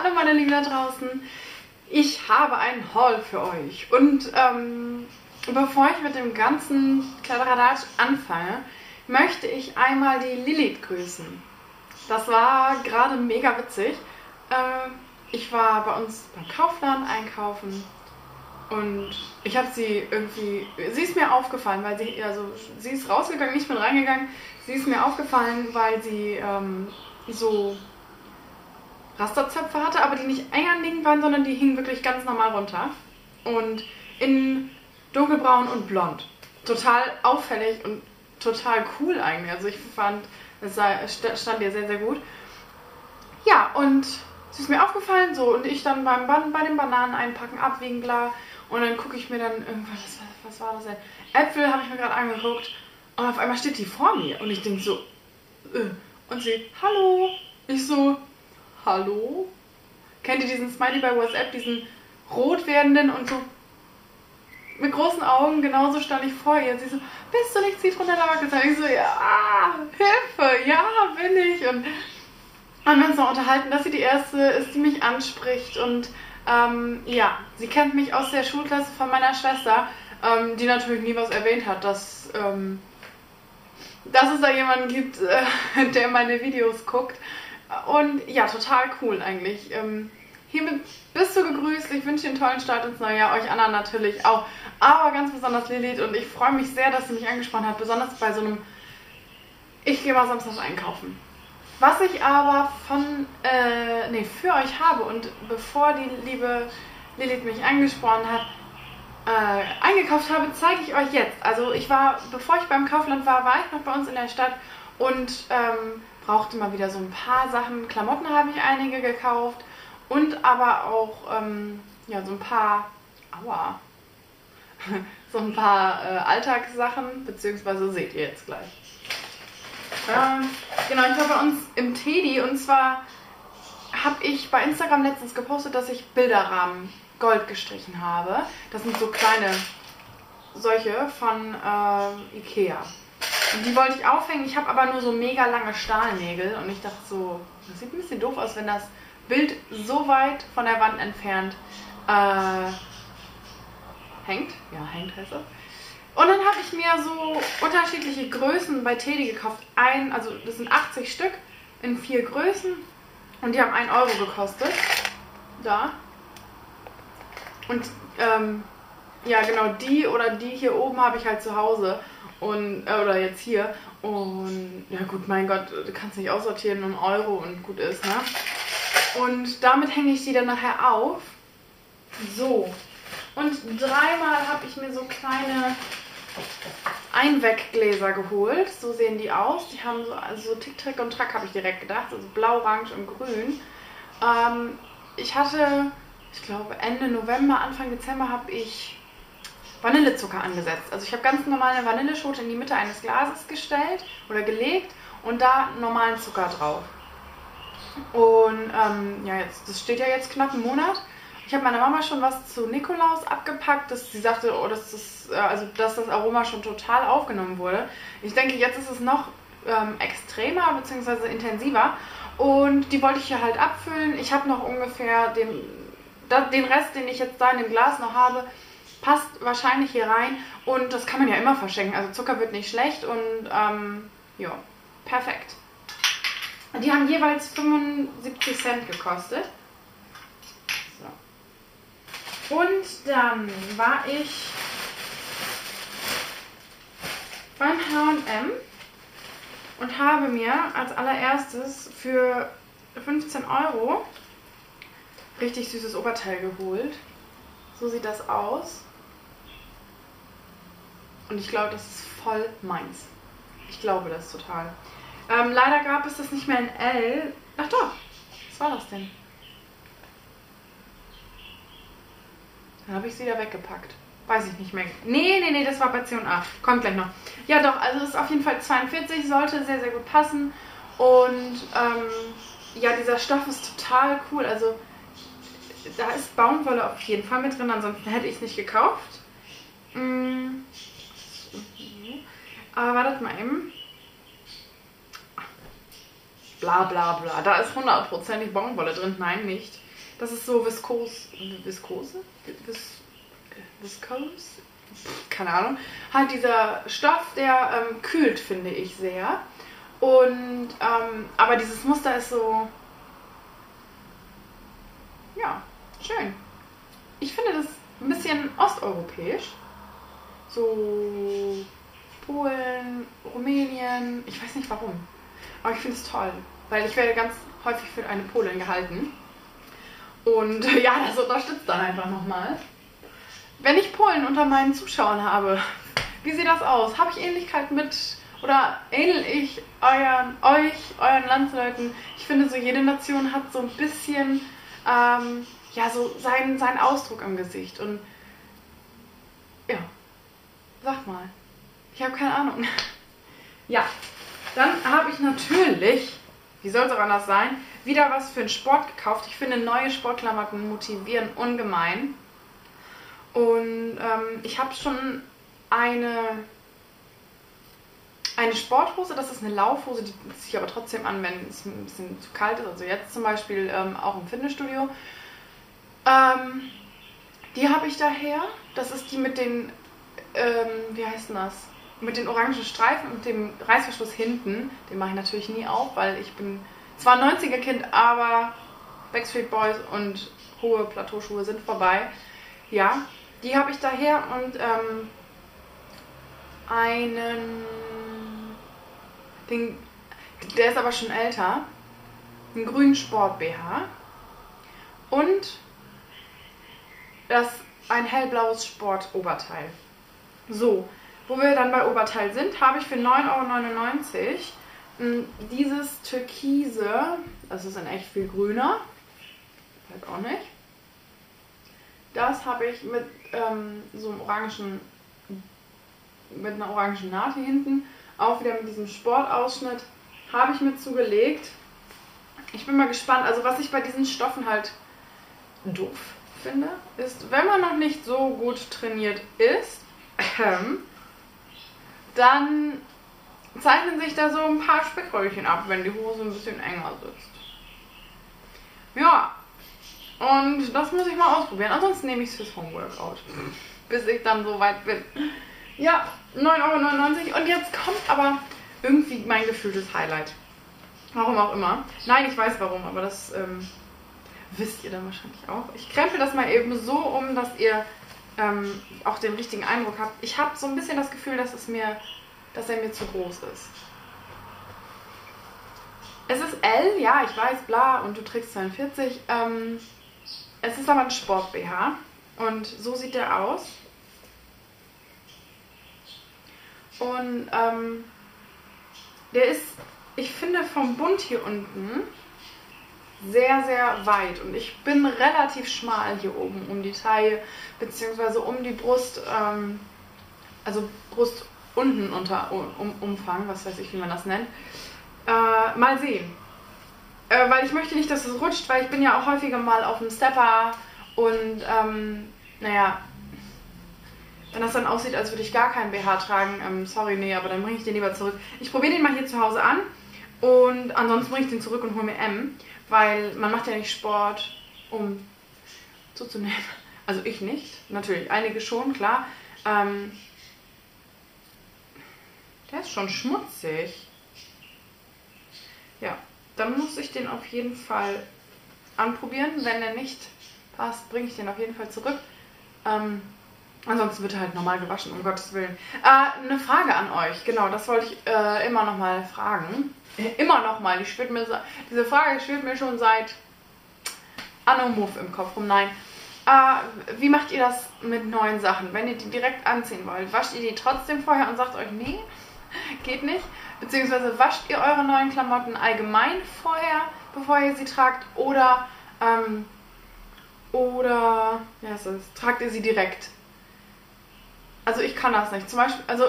Hallo meine Lieben da draußen. Ich habe einen Haul für euch. Und ähm, bevor ich mit dem ganzen Kladderadatsch anfange, möchte ich einmal die Lilith grüßen. Das war gerade mega witzig. Äh, ich war bei uns beim Kaufland einkaufen und ich habe sie irgendwie, sie ist mir aufgefallen, weil sie, also sie ist rausgegangen, ich bin reingegangen. Sie ist mir aufgefallen, weil sie ähm, so Rasterzöpfe hatte, aber die nicht eng anliegend waren, sondern die hingen wirklich ganz normal runter. Und in dunkelbraun und blond. Total auffällig und total cool eigentlich. Also ich fand, es stand ihr sehr, sehr gut. Ja, und sie ist mir aufgefallen, so, und ich dann beim, bei den Bananen einpacken, abwiegen, bla. Und dann gucke ich mir dann irgendwas, was, was war das denn? Äpfel habe ich mir gerade angeguckt. Und auf einmal steht die vor mir. Und ich denke so, äh. und sie, hallo. Ich so, hallo? Kennt ihr diesen Smiley bei WhatsApp, diesen rot werdenden und so mit großen Augen, genauso stand ich vor ihr. Sie so, bist du nicht Zitronella gesagt? Ich so, ja, Hilfe, ja, bin ich. Und haben uns noch unterhalten, dass sie die Erste ist, die mich anspricht. Und ähm, ja, sie kennt mich aus der Schulklasse von meiner Schwester, ähm, die natürlich nie was erwähnt hat, dass, ähm, dass es da jemanden gibt, äh, der meine Videos guckt. Und ja, total cool eigentlich. Ähm, hiermit bist du gegrüßt. Ich wünsche dir einen tollen Start ins neue Jahr. Euch anderen natürlich auch. Aber ganz besonders Lilith. Und ich freue mich sehr, dass sie mich angesprochen hat. Besonders bei so einem Ich gehe mal samstags einkaufen. Was ich aber von, äh, nee, für euch habe und bevor die liebe Lilith mich angesprochen hat, äh, eingekauft habe, zeige ich euch jetzt. Also ich war, bevor ich beim Kaufland war, war ich noch bei uns in der Stadt und ähm, brauchte mal wieder so ein paar Sachen. Klamotten habe ich einige gekauft und aber auch ähm, ja, so ein paar, aua, so ein paar äh, Alltagssachen, beziehungsweise seht ihr jetzt gleich. Ähm, genau, ich war bei uns im Teddy und zwar habe ich bei Instagram letztens gepostet, dass ich Bilderrahmen Gold gestrichen habe. Das sind so kleine solche von äh, Ikea. Die wollte ich aufhängen. Ich habe aber nur so mega lange Stahlnägel und ich dachte so, das sieht ein bisschen doof aus, wenn das Bild so weit von der Wand entfernt äh, hängt. Ja, hängt heißt das. Und dann habe ich mir so unterschiedliche Größen bei Teddy gekauft. Ein, also das sind 80 Stück in vier Größen und die haben 1 Euro gekostet. Da. Und ähm, ja, genau die oder die hier oben habe ich halt zu Hause. Und, äh, oder jetzt hier. Und ja gut, mein Gott, du kannst nicht aussortieren, um Euro und gut ist, ne? Und damit hänge ich die dann nachher auf. So. Und dreimal habe ich mir so kleine Einweggläser geholt. So sehen die aus. Die haben so, also Tick, Trick und Track habe ich direkt gedacht. Also blau, orange und grün. Ähm, ich hatte, ich glaube Ende November, Anfang Dezember habe ich Vanillezucker angesetzt. Also ich habe ganz normale Vanilleschote in die Mitte eines Glases gestellt oder gelegt und da normalen Zucker drauf. Und ähm, ja, jetzt, das steht ja jetzt knapp einen Monat. Ich habe meiner Mama schon was zu Nikolaus abgepackt, dass sie sagte, oh, dass, das, äh, also, dass das Aroma schon total aufgenommen wurde. Ich denke, jetzt ist es noch ähm, extremer bzw. intensiver. Und die wollte ich hier halt abfüllen. Ich habe noch ungefähr den, den Rest, den ich jetzt da in dem Glas noch habe, passt wahrscheinlich hier rein und das kann man ja immer verschenken. Also Zucker wird nicht schlecht und ähm, ja, perfekt. Die haben jeweils 75 Cent gekostet. So. Und dann war ich beim H&M und habe mir als allererstes für 15 Euro richtig süßes Oberteil geholt. So sieht das aus. Und ich glaube, das ist voll meins. Ich glaube das total. Ähm, leider gab es das nicht mehr in L. Ach doch, was war das denn? Dann habe ich sie wieder weggepackt. Weiß ich nicht mehr. Nee, nee, nee, das war bei C&A. Kommt gleich noch. Ja doch, also ist auf jeden Fall 42, sollte sehr, sehr gut passen. Und ähm, ja, dieser Stoff ist total cool. Also da ist Baumwolle auf jeden Fall mit drin, ansonsten hätte ich es nicht gekauft. Mm. Aber wartet mal eben. Bla bla bla. Da ist hundertprozentig Baumwolle drin. Nein, nicht. Das ist so viskos, viskose? Vis, viskos? Keine Ahnung. Halt dieser Stoff, der ähm, kühlt, finde ich sehr. Und, ähm, aber dieses Muster ist so, ja, schön. Ich finde das ein bisschen osteuropäisch. So Polen, Rumänien, ich weiß nicht warum. Aber ich finde es toll, weil ich werde ganz häufig für eine Polin gehalten. Und ja, das unterstützt dann einfach nochmal. Wenn ich Polen unter meinen Zuschauern habe, wie sieht das aus? Habe ich Ähnlichkeit mit oder ähnel ich euren, euch, euren Landsleuten? Ich finde, so jede Nation hat so ein bisschen ähm, ja, so seinen, seinen Ausdruck im Gesicht. Und ja, sag mal. Ich habe keine Ahnung. Ja, dann habe ich natürlich, wie soll es auch anders sein, wieder was für den Sport gekauft. Ich finde, neue Sportklamotten motivieren ungemein. Und ähm, ich habe schon eine, eine Sporthose, das ist eine Laufhose, die ziehe ich aber trotzdem an, wenn es ein bisschen zu kalt ist. Also jetzt zum Beispiel ähm, auch im Fitnessstudio. Ähm, die habe ich daher. Das ist die mit den, ähm, wie heißt denn das? Mit den orangen Streifen und dem Reißverschluss hinten. Den mache ich natürlich nie auf, weil ich bin zwar ein 90er Kind, aber Backstreet Boys und hohe Plateauschuhe sind vorbei. Ja, die habe ich daher und ähm, einen, den, der ist aber schon älter, einen grünen Sport BH und das ein hellblaues Sportoberteil. So, wo wir dann bei Oberteil sind, habe ich für 9,99 Euro hm, dieses Türkise, das ist in echt viel grüner, halt auch nicht. Das habe ich mit ähm, so einem orangen, mit einer orangen Naht hier hinten, auch wieder mit diesem Sportausschnitt, habe ich mir zugelegt. Ich bin mal gespannt, also was ich bei diesen Stoffen halt doof finde, ist, wenn man noch nicht so gut trainiert ist, ähm, dann zeichnen sich da so ein paar Speckröllchen ab, wenn die Hose ein bisschen enger sitzt. Ja, und das muss ich mal ausprobieren. Ansonsten nehme ich es fürs Homeworkout, bis ich dann so weit bin. Ja, 9,99 Euro. Und jetzt kommt aber irgendwie mein gefühltes Highlight. Warum auch immer. Nein, ich weiß warum, aber das ähm, wisst ihr dann wahrscheinlich auch. Ich krempel das mal eben so um, dass ihr ähm, auch den richtigen Eindruck habt. Ich habe so ein bisschen das Gefühl, dass, es mir, dass er mir zu groß ist. Es ist L, ja, ich weiß, bla, und du trägst 42. Ähm, es ist aber ein Sport-BH und so sieht der aus. Und ähm, der ist, ich finde, vom Bund hier unten sehr, sehr weit und ich bin relativ schmal hier oben um die Taille, beziehungsweise um die Brust, ähm, also Brust unten unter um, Umfang, was weiß ich, wie man das nennt. Äh, mal sehen. Äh, weil ich möchte nicht, dass es rutscht, weil ich bin ja auch häufiger mal auf dem Stepper und ähm, naja, wenn das dann aussieht, als würde ich gar keinen BH tragen, ähm, sorry, nee, aber dann bringe ich den lieber zurück. Ich probiere den mal hier zu Hause an und ansonsten bringe ich den zurück und hole mir M weil man macht ja nicht Sport, um zuzunehmen. Also ich nicht, natürlich, einige schon, klar. Ähm, der ist schon schmutzig. Ja, dann muss ich den auf jeden Fall anprobieren. Wenn er nicht passt, bringe ich den auf jeden Fall zurück. Ähm, ansonsten wird halt normal gewaschen, um Gottes Willen. Äh, eine Frage an euch, genau, das wollte ich äh, immer noch mal fragen immer noch mal, schwirrt mir, diese Frage schwirrt mir schon seit Anno Move im Kopf rum. Nein. Äh, wie macht ihr das mit neuen Sachen? Wenn ihr die direkt anziehen wollt, wascht ihr die trotzdem vorher und sagt euch, nee, geht nicht? Beziehungsweise wascht ihr eure neuen Klamotten allgemein vorher, bevor ihr sie tragt? Oder, ähm, oder, ja, es ist, tragt ihr sie direkt? Also ich kann das nicht. Zum Beispiel, also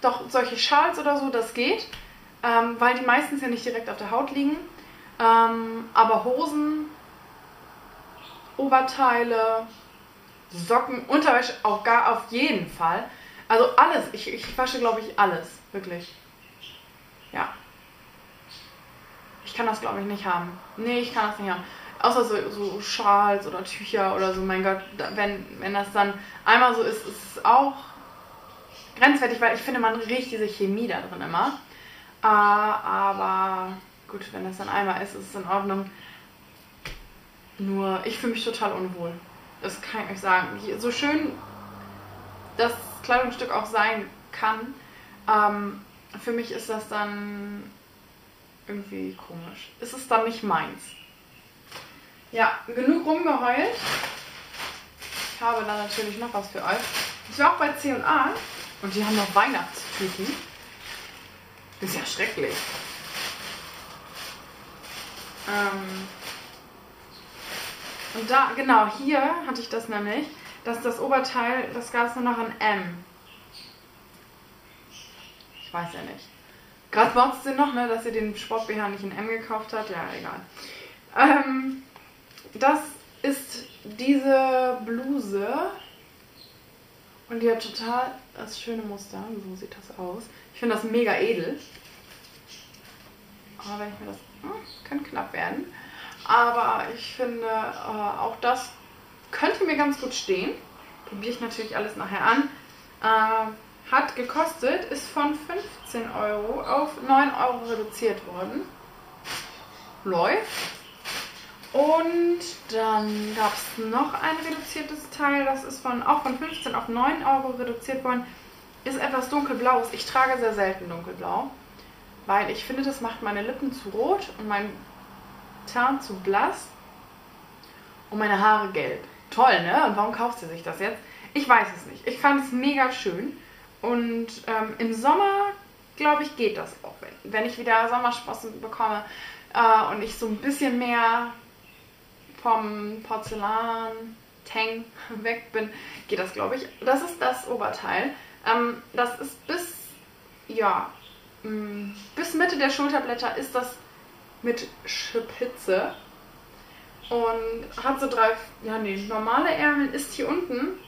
doch solche Schals oder so, das geht ähm, weil die meistens ja nicht direkt auf der Haut liegen. Ähm, aber Hosen, Oberteile, Socken, Unterwäsche auch gar auf jeden Fall. Also alles. Ich, ich wasche, glaube ich, alles. Wirklich. Ja. Ich kann das, glaube ich, nicht haben. Nee, ich kann das nicht haben. Außer so, so Schals oder Tücher oder so, mein Gott, wenn, wenn das dann einmal so ist, ist es auch grenzwertig, weil ich finde, man riecht diese Chemie da drin immer. Äh, aber gut, wenn das dann einmal ist, ist es in Ordnung. Nur, ich fühle mich total unwohl. Das kann ich euch sagen. So schön das Kleidungsstück auch sein kann, ähm, für mich ist das dann irgendwie komisch. Es ist dann nicht meins. Ja, genug rumgeheult. Ich habe dann natürlich noch was für euch. Ich war auch bei C&A und die haben noch Weihnachtstüten. Das ist ja schrecklich. Ähm und da, genau, hier hatte ich das nämlich, dass das Oberteil, das gab es nur noch in M. Ich weiß ja nicht. Gerade motzt sie noch, ne, dass sie den Sport-BH nicht in M gekauft hat. Ja, egal. Ähm, das ist diese Bluse. Und die hat total das schöne Muster. So sieht das aus. Ich finde das mega edel. Aber wenn ich mir das. Hm, kann knapp werden. Aber ich finde, äh, auch das könnte mir ganz gut stehen. Probiere ich natürlich alles nachher an. Äh, hat gekostet, ist von 15 Euro auf 9 Euro reduziert worden. Läuft. Und dann gab es noch ein reduziertes Teil, das ist von, auch von 15 auf 9 Euro reduziert worden. Ist etwas dunkelblaues. Ich trage sehr selten dunkelblau, weil ich finde, das macht meine Lippen zu rot und mein Teint zu blass und meine Haare gelb. Toll, ne? Und warum kauft sie sich das jetzt? Ich weiß es nicht. Ich fand es mega schön. Und ähm, im Sommer, glaube ich, geht das auch. Wenn, wenn ich wieder Sommersprossen bekomme äh, und ich so ein bisschen mehr vom Porzellan, Tang weg bin, geht das, glaube ich. Das ist das Oberteil. Ähm, das ist bis, ja, mh, mm, bis Mitte der Schulterblätter ist das mit Spitze. Und hat so drei, ja nee, normale Ärmel ist hier unten.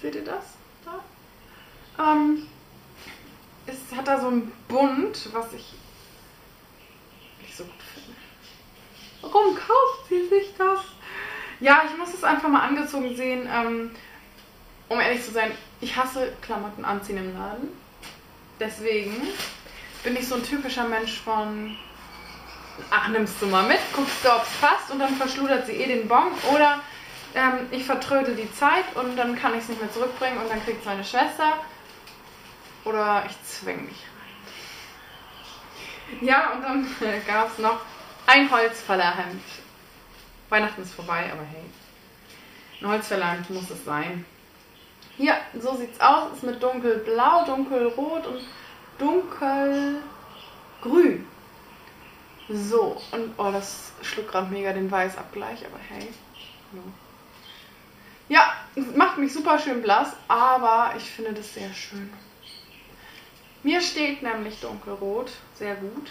Seht ihr das? Da? Ähm, es hat da so ein Bund, was ich nicht so gut finde. Warum kauft sie sich das? Ja, ich muss es einfach mal angezogen sehen. Ähm, um ehrlich zu sein, ich hasse Klamotten anziehen im Laden. Deswegen bin ich so ein typischer Mensch von ach, nimmst du mal mit, guckst du, ob es passt und dann verschludert sie eh den Bon. Oder ähm, ich vertrödel die Zeit und dann kann ich es nicht mehr zurückbringen und dann kriegt es meine Schwester. Oder ich zwänge mich rein. Ja, und dann äh, gab es noch ein Holzfällerhemd. Weihnachten ist vorbei, aber hey. Ein Holzfällerhemd muss es sein. Hier, so sieht's aus. Ist mit dunkelblau, dunkelrot und dunkelgrün. So, und oh, das schluckt gerade mega den Weißabgleich, aber hey. Ja, macht mich super schön blass, aber ich finde das sehr schön. Mir steht nämlich dunkelrot sehr gut.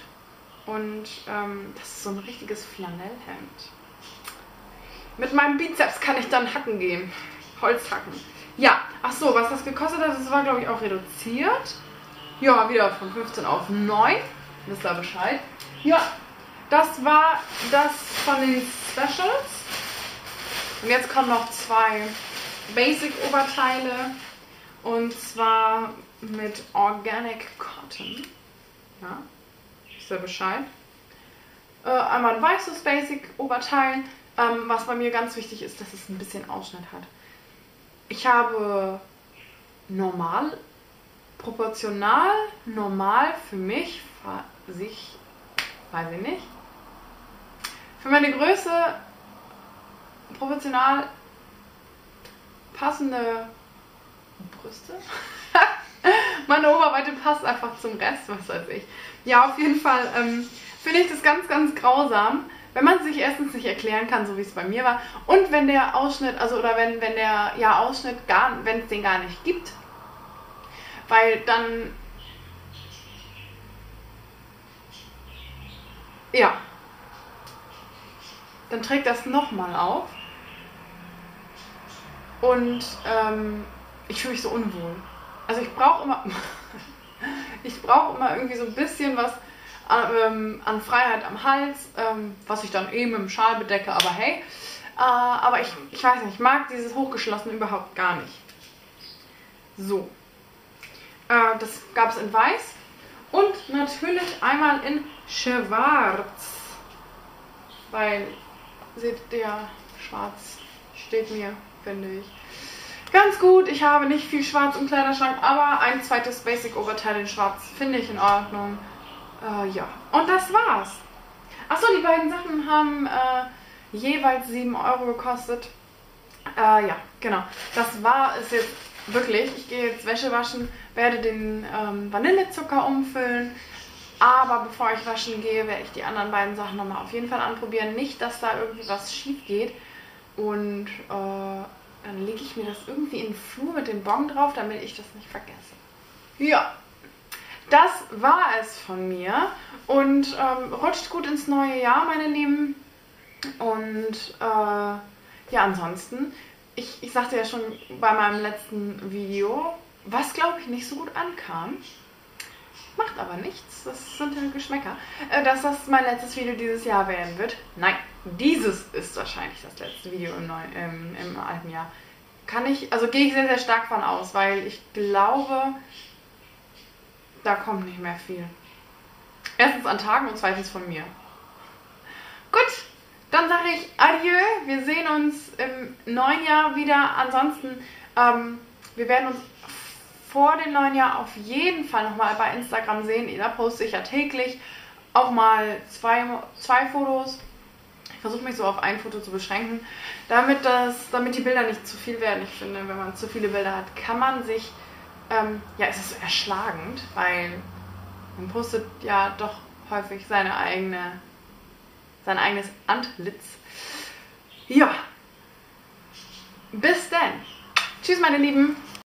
Und ähm, das ist so ein richtiges Flanellhemd. Mit meinem Bizeps kann ich dann hacken gehen. Holzhacken. Ja, ach so, was das gekostet hat, das war glaube ich auch reduziert. Ja, wieder von 15 auf 9. Wisst ihr Bescheid? Ja, das war das von den Specials. Und jetzt kommen noch zwei Basic-Oberteile. Und zwar mit Organic Cotton. Ja, ist ja Bescheid. Äh, einmal ein weißes Basic-Oberteil. Ähm, was bei mir ganz wichtig ist, dass es ein bisschen Ausschnitt hat. Ich habe normal, proportional, normal für mich, sich, weiß ich nicht, für meine Größe proportional passende Brüste. meine Oberweite passt einfach zum Rest, was weiß ich. Ja, auf jeden Fall ähm, finde ich das ganz, ganz grausam, wenn man sich erstens nicht erklären kann, so wie es bei mir war, und wenn der Ausschnitt, also oder wenn, wenn der ja, Ausschnitt gar, wenn es den gar nicht gibt, weil dann ja, dann trägt das nochmal auf. Und ähm, ich fühle mich so unwohl. Also ich brauche immer, ich brauche immer irgendwie so ein bisschen was ähm, an Freiheit am Hals, ähm, was ich dann eben im Schal bedecke, aber hey. Äh, aber ich, ich weiß nicht, ich mag dieses Hochgeschlossene überhaupt gar nicht. So. Äh, das gab es in Weiß und natürlich einmal in Schwarz. Weil, seht ihr, schwarz steht mir, finde ich. Ganz gut, ich habe nicht viel schwarz im Kleiderschrank, aber ein zweites Basic-Oberteil in schwarz finde ich in Ordnung. Äh, ja, und das war's. Achso, die beiden Sachen haben äh, jeweils 7 Euro gekostet. Äh, ja, genau. Das war es jetzt wirklich. Ich gehe jetzt Wäsche waschen, werde den ähm, Vanillezucker umfüllen. Aber bevor ich waschen gehe, werde ich die anderen beiden Sachen nochmal auf jeden Fall anprobieren. Nicht, dass da irgendwie was schief geht. Und äh, dann lege ich mir das irgendwie in den Flur mit dem Bon drauf, damit ich das nicht vergesse. Ja, das war es von mir. Und ähm, rutscht gut ins neue Jahr, meine Lieben. Und äh, ja, ansonsten, ich, ich sagte ja schon bei meinem letzten Video, was glaube ich nicht so gut ankam. Macht aber nichts, das sind ja Geschmäcker. Äh, dass das mein letztes Video dieses Jahr werden wird. Nein, dieses ist wahrscheinlich das letzte Video im, neuen, im, im alten Jahr. Kann ich, also gehe ich sehr, sehr stark von aus, weil ich glaube, da kommt nicht mehr viel. Erstens an Tagen und zweitens von mir. Gut, dann sage ich Adieu. Wir sehen uns im neuen Jahr wieder. Ansonsten, ähm, wir werden uns vor dem neuen Jahr auf jeden Fall nochmal bei Instagram sehen. Da poste ich ja täglich auch mal zwei, zwei Fotos. Ich versuche mich so auf ein Foto zu beschränken, damit, das, damit die Bilder nicht zu viel werden. Ich finde, wenn man zu viele Bilder hat, kann man sich, ähm, ja, es ist erschlagend, weil man postet ja doch häufig seine eigene, sein eigenes Antlitz. Ja, bis dann. Tschüss, meine Lieben.